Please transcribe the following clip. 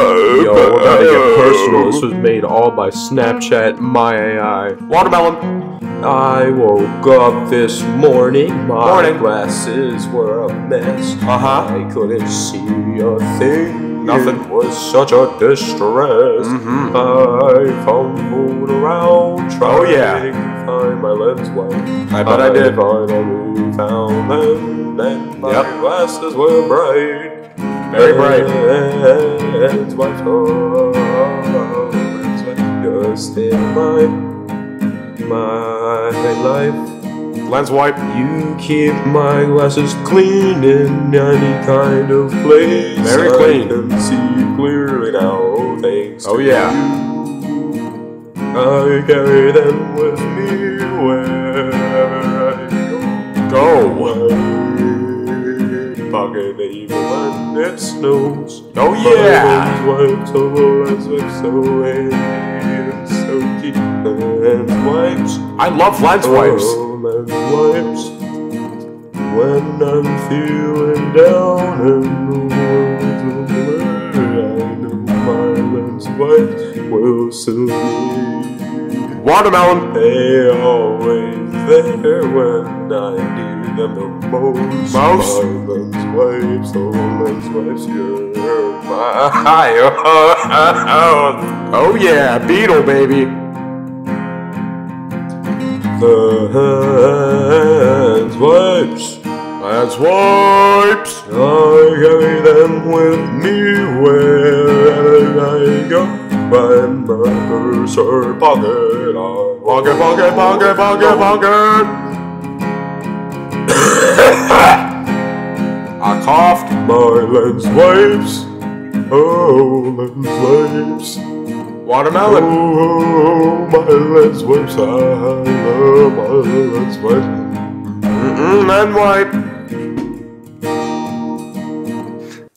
Yo, we're about to get personal. This was made all by Snapchat, my AI. Watermelon. I woke up this morning, my Morning. glasses were a mess. Uh-huh. I couldn't see a thing. Nothing. It was such a distress. Mhm. I fumbled around trying Oh, yeah. to find my lens wipe. I bet I did. finally found them, and my Yep. glasses were bright. Very bright. Oh, lens wipes, just in my my life. Lens wipe. You keep my glasses clean in any kind of place. Very clean. I can see clearly now, thanks. Oh yeah. you. I carry them with me wherever I Go. go. Pocket even when it snows. Oh yeah. My wipes, lens wipes, so and so cute. Lens wipes. I love lens wipes. Oh, wipes. When I'm feeling down and the world's I know my lens wipes will me. Watermelon. They always there when I need them the most. Most? My lens wipes, oh lens wipes, you're my Oh yeah, beetle baby. lens wipes. Lens wipes. I carry them with me wherever I go. Find or pocket. I Pocket, pocket, pocket, pocket, pocket. I coughed. My lens wipes. Oh, lens wipes. Watermelon. Oh, my lens wipes. I love my lens wipes. Mm-mm, lens wipe.